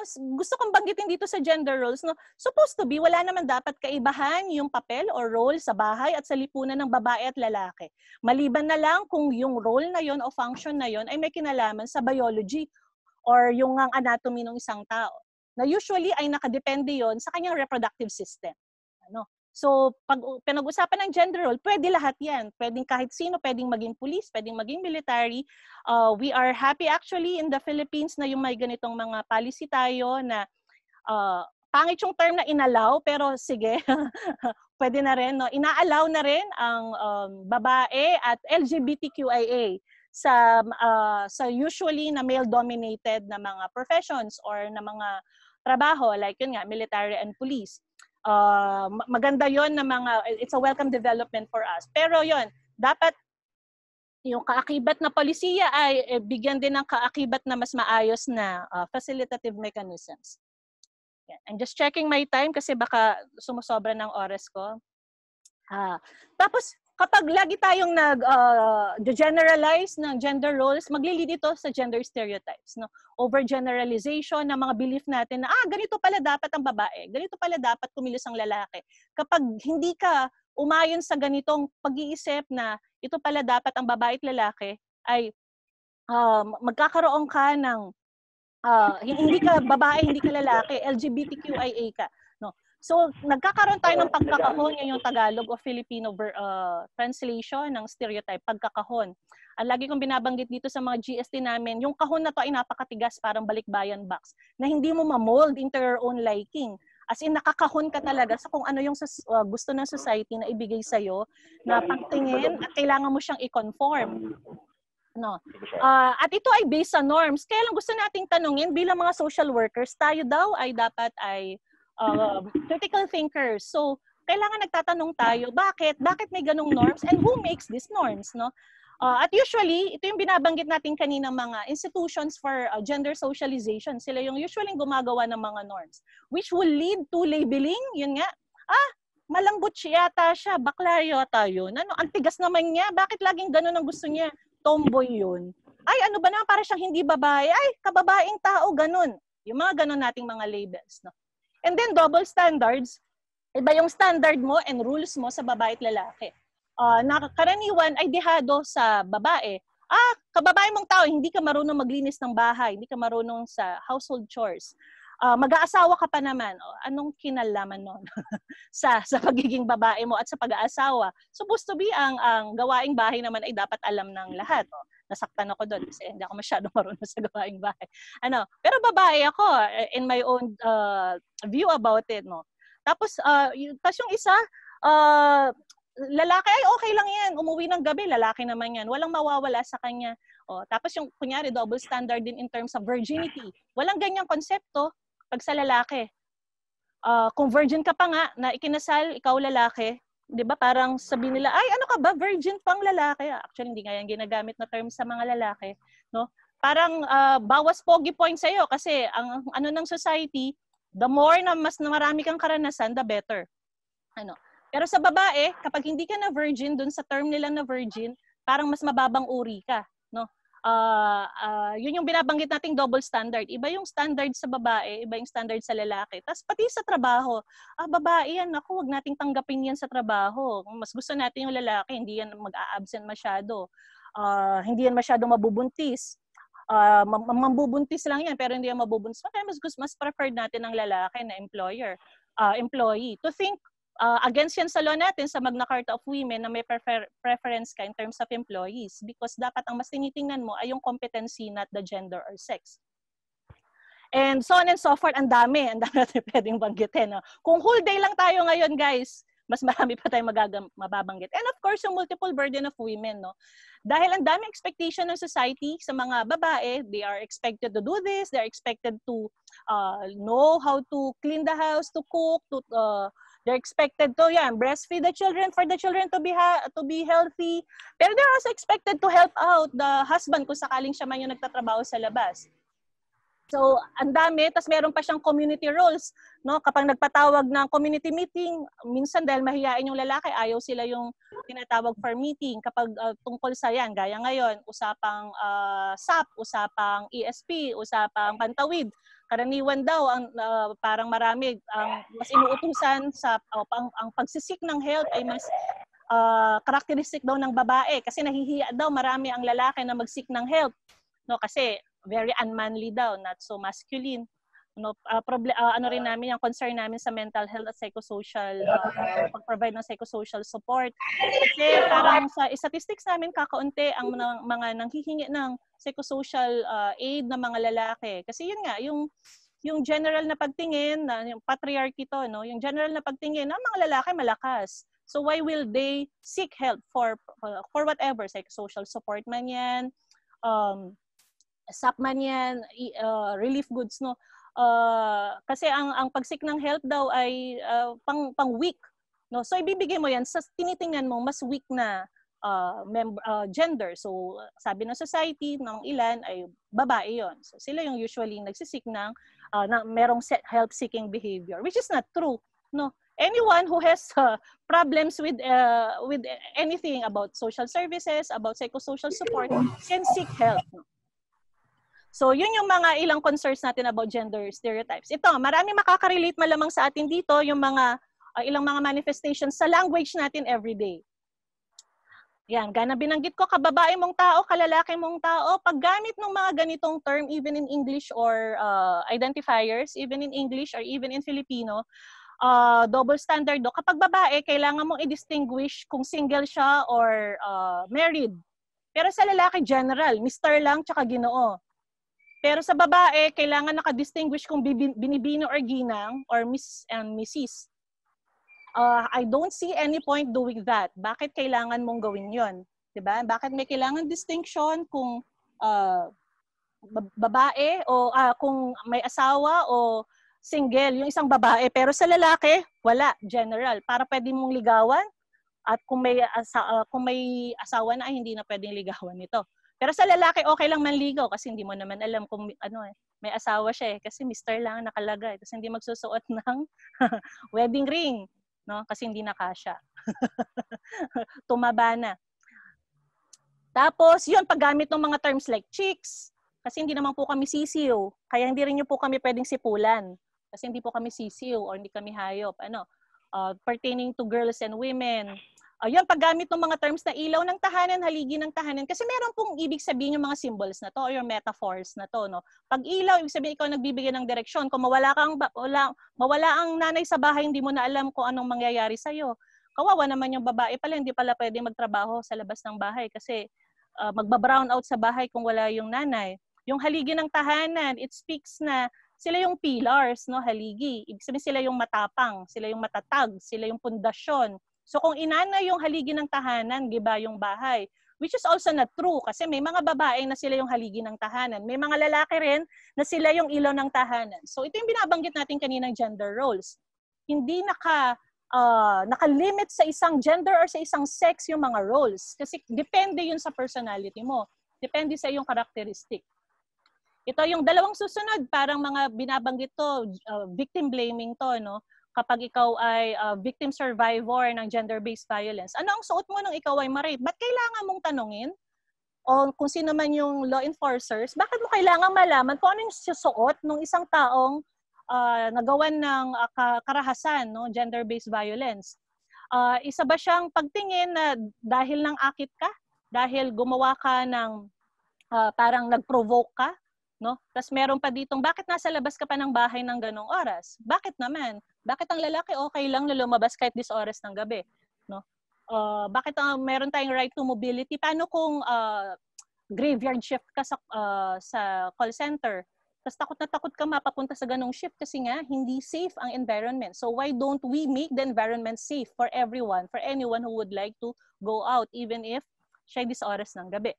Tapos, gusto kong banggitin dito sa gender roles, no, supposed to be, wala naman dapat kaibahan yung papel or role sa bahay at sa lipunan ng babae at lalaki. Maliban na lang kung yung role na yon o function na yon ay may kinalaman sa biology or yung anatomy ng isang tao. Na usually ay nakadepende yon sa kanyang reproductive system. Ano? So, pag pinag-usapan ng gender role, pwede lahat yan. Pwedeng kahit sino, pwedeng maging police, pwedeng maging military. Uh, we are happy actually in the Philippines na yung may ganitong mga policy tayo na uh, pangit yung term na inalaw, pero sige, pwede na rin. No? Inaalaw na rin ang um, babae at LGBTQIA sa uh, sa usually na male-dominated na mga professions or na mga trabaho like yun nga military and police uh, maganda yon na mga, it's a welcome development for us. Pero yon dapat yung kaakibat na polisiya ay eh, bigyan din ng kaakibat na mas maayos na uh, facilitative mechanisms. Yeah. I'm just checking my time kasi baka sumusobra ng oras ko. Uh, tapos, kapag lagi tayong nag-generalize uh, ng gender roles, maglilid ito sa gender stereotypes. No? Overgeneralization ng mga belief natin na, ah, ganito pala dapat ang babae, ganito pala dapat kumilos ang lalaki. Kapag hindi ka umayon sa ganitong pag-iisip na ito pala dapat ang babae at lalaki, ay um, magkakaroon ka ng uh, hindi ka babae, hindi ka lalaki, LGBTQIA ka. So, nagkakaroon tayo ng pagkakahon, yung Tagalog o Filipino uh, translation ng stereotype, pagkakahon. Ang lagi kong binabanggit dito sa mga GST namin, yung kahon na to ay napakatigas, parang balikbayan box, na hindi mo ma-mold into your own liking. As in, nakakahon ka talaga sa kung ano yung uh, gusto ng society na ibigay sa'yo, na pagtingin at kailangan mo siyang i-conform. No. Uh, at ito ay based sa norms. Kaya lang gusto nating tanungin bilang mga social workers, tayo daw ay dapat ay uh, critical thinkers. So, kailangan nagtatanong tayo, bakit? Bakit may ganong norms? And who makes these norms? No? Uh, at usually, ito yung binabanggit natin kanina mga institutions for uh, gender socialization. Sila yung usually gumagawa ng mga norms. Which will lead to labeling, yun nga, ah, malambot siya yata siya, bakla yata yun. Ano, ang tigas naman niya, bakit laging ganun ang gusto niya? Tomboy yun. Ay, ano ba naman, para siyang hindi babae. Ay, kababaeng tao, ganun. Yung mga ganun nating mga labels. No? And then double standards, iba yung standard mo and rules mo sa babae at lalaki. Uh, na karaniwan ay dehado sa babae. Ah, kababae mong tao, hindi ka marunong maglinis ng bahay, hindi ka marunong sa household chores. Uh, mag-aasawa ka pa naman. Oh, anong kinalaman nun sa sa pagiging babae mo at sa pag-aasawa? Supposed to be ang ang gawaing bahay naman ay dapat alam ng lahat. Oh nasaktan ako doon kasi hindi ako masyadong marunong sa gawaing bahay. Ano, pero babae ako eh, in my own uh, view about it, no. Tapos uh, yung, tapos yung isa uh, lalaki ay okay lang yan. Umuwi ng gabi, lalaki naman yan. Walang mawawala sa kanya. O, tapos yung kunyari double standard din in terms of virginity. Walang ganyang konsepto pag sa lalaki. Uh, kung virgin ka pa nga na ikinasal, ikaw lalaki, 'di ba parang sabi nila, ay ano ka ba, virgin pang lalaki. Actually hindi nga yan ginagamit na term sa mga lalaki, no? Parang uh, bawas pogi point sa iyo kasi ang ano ng society, the more na mas na marami kang karanasan, the better. Ano? Pero sa babae, kapag hindi ka na virgin dun sa term nila na virgin, parang mas mababang uri ka? Uh, uh, yun yung binabanggit nating double standard. Iba yung standard sa babae, iba yung standard sa lalaki. Tapos pati sa trabaho, ah, babae yan, ako, wag nating tanggapin yan sa trabaho. Mas gusto natin yung lalaki, hindi yan mag-a-absent masyado. Uh, hindi yan masyado mabubuntis. Uh, mambubuntis lang yan, pero hindi yan mabubuntis. Kaya mas, mas preferred natin ang lalaki na employer, uh, employee. To think uh, against yan sa law natin sa Magna Carta of Women na may prefer- preference ka in terms of employees because dapat ang mas tinitingnan mo ay yung competency not the gender or sex. And so on and so forth, ang dami, ang dami natin pwedeng banggitin. No? Kung whole day lang tayo ngayon, guys, mas marami pa tayong magagam- mababanggit. And of course, yung multiple burden of women. No? Dahil ang dami expectation ng society sa mga babae, they are expected to do this, they are expected to uh, know how to clean the house, to cook, to uh, They're expected to, yan, breastfeed the children for the children to be ha- to be healthy. Pero they're also expected to help out the husband kung sakaling siya man yung nagtatrabaho sa labas. So, ang dami. Tapos meron pa siyang community roles. No? Kapag nagpatawag ng community meeting, minsan dahil mahihain yung lalaki, ayaw sila yung tinatawag for meeting. Kapag uh, tungkol sa yan, gaya ngayon, usapang uh, SAP, usapang ESP, usapang pantawid. karaniwan daw ang uh, parang marami ang mas inuutusan sa uh, ang, ang pagsisik ng health ay mas uh, characteristic daw ng babae kasi nahihiya daw marami ang lalaki na magsik ng help no kasi very unmanly daw not so masculine. No uh, problem uh, ano rin namin yung concern namin sa mental health at psychosocial uh, pag-provide ng psychosocial support. Kasi parang sa statistics namin kakaunti ang mga, mga nanghihingi ng psychosocial uh, aid ng mga lalaki. Kasi yun nga yung yung general na pagtingin na yung patriarchy to no? Yung general na pagtingin ng mga lalaki malakas. So why will they seek help for for whatever, psychosocial support man yan, um, SAP yan, uh, relief goods, no? Uh, kasi ang ang pagsik ng help daw ay uh, pang pang weak no so ibibigay mo yan sa tinitingnan mo mas weak na uh, member, uh, gender so sabi ng society ng ilan ay babae yon so sila yung usually nagsisik ng uh, na merong help seeking behavior which is not true no anyone who has uh, problems with uh, with anything about social services, about psychosocial support can seek help. So, yun yung mga ilang concerns natin about gender stereotypes. Ito, marami makaka-relate malamang sa atin dito yung mga uh, ilang mga manifestations sa language natin everyday. Yan, gana binanggit ko, kababae mong tao, kalalaki mong tao, paggamit ng mga ganitong term, even in English or uh, identifiers, even in English or even in Filipino, uh, double standard do. Kapag babae, kailangan mong i-distinguish kung single siya or uh, married. Pero sa lalaki, general, Mr. lang tsaka ginoo. Pero sa babae, kailangan naka-distinguish kung binibino or ginang or Miss and Mrs. Uh, I don't see any point doing that. Bakit kailangan mong gawin yon? 'Di ba? Bakit may kailangan distinction kung uh, babae o uh, kung may asawa o single, yung isang babae. Pero sa lalaki, wala, general. Para pwede mong ligawan at kung may, asa, uh, kung may asawa na ay hindi na pwedeng ligawan nito. Pero sa lalaki, okay lang manligaw kasi hindi mo naman alam kung ano eh, may asawa siya eh. Kasi mister lang nakalagay. Tapos hindi magsusuot ng wedding ring. No? Kasi hindi na kasya. Tumaba na. Tapos, yun, paggamit ng mga terms like chicks, kasi hindi naman po kami sisiyo, kaya hindi rin nyo po kami pwedeng sipulan. Kasi hindi po kami sisiw or hindi kami hayop. Ano, uh, pertaining to girls and women. Ayun, paggamit ng mga terms na ilaw ng tahanan, haligi ng tahanan, kasi meron pong ibig sabihin yung mga symbols na to or yung metaphors na to. No? Pag ilaw, ibig sabihin ikaw nagbibigay ng direksyon. Kung mawala, kang, wala, mawala ang nanay sa bahay, hindi mo na alam kung anong mangyayari sa'yo. Kawawa naman yung babae pala, hindi pala pwede magtrabaho sa labas ng bahay kasi uh, magba-brown out sa bahay kung wala yung nanay. Yung haligi ng tahanan, it speaks na sila yung pillars, no, haligi. Ibig sabihin sila yung matapang, sila yung matatag, sila yung pundasyon. So kung inana yung haligi ng tahanan, giba yung bahay, which is also not true kasi may mga babae na sila yung haligi ng tahanan. May mga lalaki rin na sila yung ilaw ng tahanan. So ito yung binabanggit natin kaninang gender roles. Hindi naka uh, naka-limit sa isang gender or sa isang sex yung mga roles kasi depende yun sa personality mo. Depende sa iyong characteristic. Ito yung dalawang susunod, parang mga binabanggit to, uh, victim blaming to, no? Kapag ikaw ay uh, victim survivor ng gender-based violence, ano ang suot mo nung ikaw ay ma-rape? Ba't kailangan mong tanungin? O kung sino man yung law enforcers, bakit mo kailangan malaman kung ano yung susuot ng isang taong uh, nagawan ng uh, karahasan, no? gender-based violence? Uh, isa ba siyang pagtingin na dahil nang akit ka? Dahil gumawa ka ng uh, parang nag-provoke ka? no? Tapos meron pa ditong, bakit nasa labas ka pa ng bahay ng ganong oras? Bakit naman? Bakit ang lalaki okay lang na lumabas kahit dis oras ng gabi? No? Uh, bakit uh, meron tayong right to mobility? Paano kung uh, graveyard shift ka sa, uh, sa call center? Tapos takot na takot ka mapapunta sa ganong shift kasi nga hindi safe ang environment. So why don't we make the environment safe for everyone, for anyone who would like to go out even if siya dis oras ng gabi?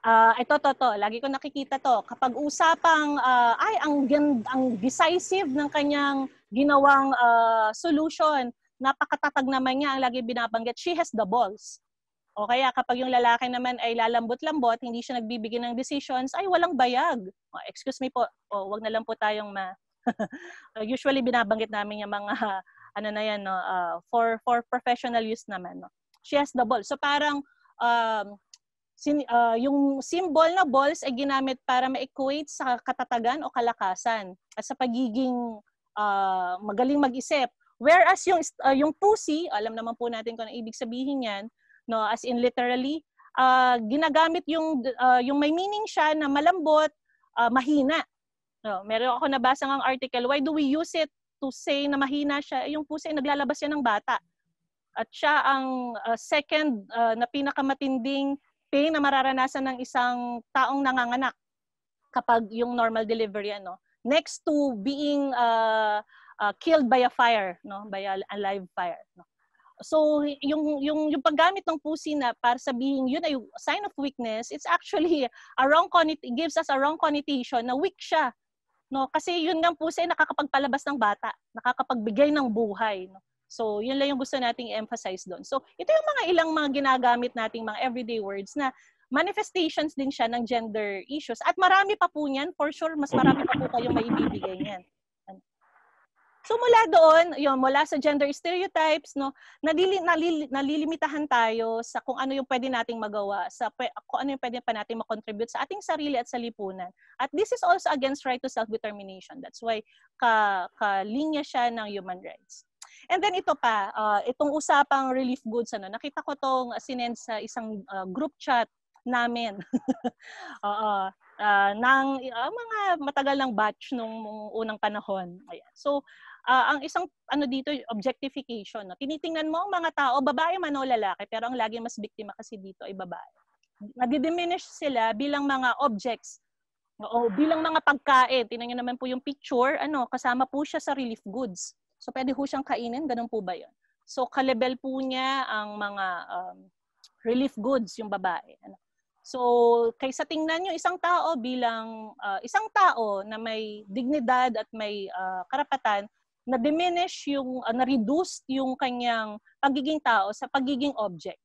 Uh, ito, to, to. Lagi ko nakikita to. Kapag usapang, uh, ay, ang, ang decisive ng kanyang ginawang uh, solution, napakatatag naman niya ang lagi binabanggit, she has the balls. O kaya kapag yung lalaki naman ay lalambot-lambot, hindi siya nagbibigay ng decisions, ay walang bayag. Oh, excuse me po, oh, wag na lang po tayong ma... Usually binabanggit namin yung mga ano na yan no uh, for for professional use naman no. She has the ball. So parang um, sin, uh, yung symbol na balls ay ginamit para ma-equate sa katatagan o kalakasan at sa pagiging uh, magaling mag-isip. Whereas yung uh, yung pussy, alam naman po natin kung ano ibig sabihin niyan, no, as in literally, uh, ginagamit yung uh, yung may meaning siya na malambot, uh, mahina. No, meron ako nabasa ng article, why do we use it to say na mahina siya? Yung pussy ay naglalabas yan ng bata. At siya ang uh, second uh, na pinakamatinding pain na mararanasan ng isang taong nanganganak kapag yung normal delivery ano next to being uh, uh, killed by a fire no by a, a live fire no. So yung yung yung paggamit ng pusi na para sabihin yun ay sign of weakness it's actually a wrong gives us a wrong connotation na weak siya no. Kasi yun ng pusi ay nakakapagpalabas ng bata nakakapagbigay ng buhay no So, yun lang yung gusto nating emphasize doon. So, ito yung mga ilang mga ginagamit nating mga everyday words na manifestations din siya ng gender issues. At marami pa po niyan. For sure, mas marami pa po kayong maibibigay niyan. So mula doon, yun, mula sa gender stereotypes, no, nalili, nalili, nalilimitahan tayo sa kung ano yung pwede nating magawa, sa kung ano yung pwede pa nating makontribute sa ating sarili at sa lipunan. At this is also against right to self-determination. That's why ka, ka-linya siya ng human rights. And then ito pa, uh, itong usapang relief goods, ano, nakita ko tong sinend sa isang uh, group chat namin. Oo. uh, ng uh, mga matagal ng batch nung unang panahon. Ayan. So, uh, ang isang ano dito, objectification. No? Tinitingnan mo ang mga tao, babae man o lalaki, pero ang lagi mas biktima kasi dito ay babae. Nadidiminish sila bilang mga objects o bilang mga pagkain. Tingnan naman po yung picture, ano, kasama po siya sa relief goods. So, pwede ho siyang kainin. Ganun po ba yun? So, kalebel po niya ang mga um, relief goods, yung babae. Ano? So, kaysa tingnan nyo isang tao bilang uh, isang tao na may dignidad at may uh, karapatan, na diminish yung, uh, na-reduce yung kanyang pagiging tao sa pagiging object.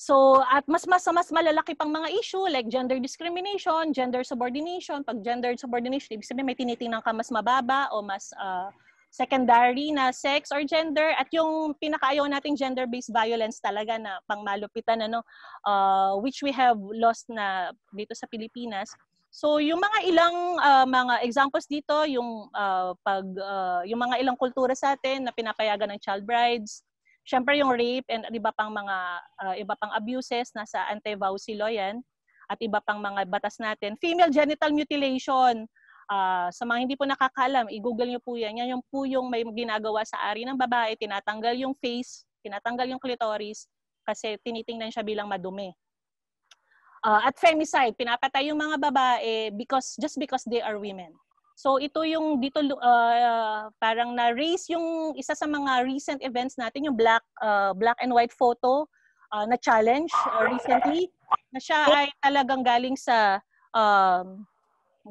So, at mas mas mas malalaki pang mga issue like gender discrimination, gender subordination. Pag gender subordination, ibig sabihin may tinitingnan ka mas mababa o mas uh, secondary na sex or gender at yung pinakaayaw nating gender-based violence talaga na pangmalupitan ano uh, which we have lost na dito sa Pilipinas. So yung mga ilang uh, mga examples dito yung uh, pag uh, yung mga ilang kultura sa atin na pinapayagan ng child brides, Siyempre yung rape and iba pang mga uh, iba pang abuses nasa anti-vowsy law yan at iba pang mga batas natin. Female genital mutilation. Uh, sa mga hindi po nakakaalam, i-google niyo po yan. Yan yung po yung may ginagawa sa ari ng babae, tinatanggal yung face, tinatanggal yung clitoris kasi tinitingnan siya bilang madumi. Uh, at femicide, pinapatay yung mga babae because just because they are women. So ito yung dito uh, parang na-raise yung isa sa mga recent events natin, yung black uh, black and white photo uh, na challenge uh, recently na siya ay talagang galing sa um,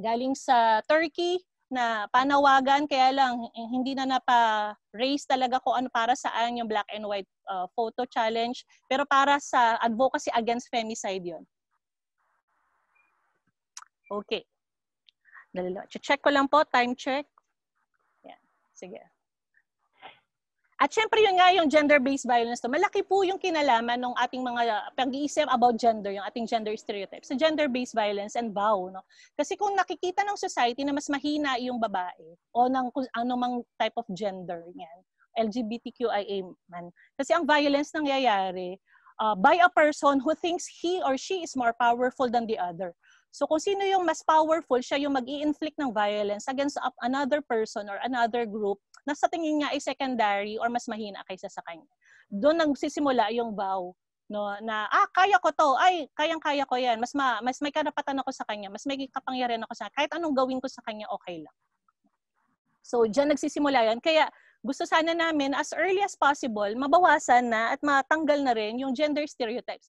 galing sa Turkey na panawagan kaya lang hindi na napa-raise talaga kung ano para saan yung black and white uh, photo challenge pero para sa advocacy against femicide yon. Okay. Dali Check ko lang po, time check. Yan. Sige. At syempre yun nga yung gender-based violence to. Malaki po yung kinalaman ng ating mga pag-iisip about gender, yung ating gender stereotypes. Sa gender-based violence and vow. No? Kasi kung nakikita ng society na mas mahina yung babae o ng anumang type of gender yan, LGBTQIA man. Kasi ang violence nangyayari uh, by a person who thinks he or she is more powerful than the other. So kung sino yung mas powerful, siya yung mag inflict ng violence against another person or another group na sa tingin niya ay secondary or mas mahina kaysa sa kanya. Doon nagsisimula yung vow no na ah kaya ko to. Ay kayang-kaya ko yan. Mas ma, mas may karapatan ako sa kanya. Mas may kapangyarihan ako sa kanya. kahit anong gawin ko sa kanya okay lang. So diyan nagsisimula yan kaya gusto sana namin as early as possible mabawasan na at matanggal na rin yung gender stereotypes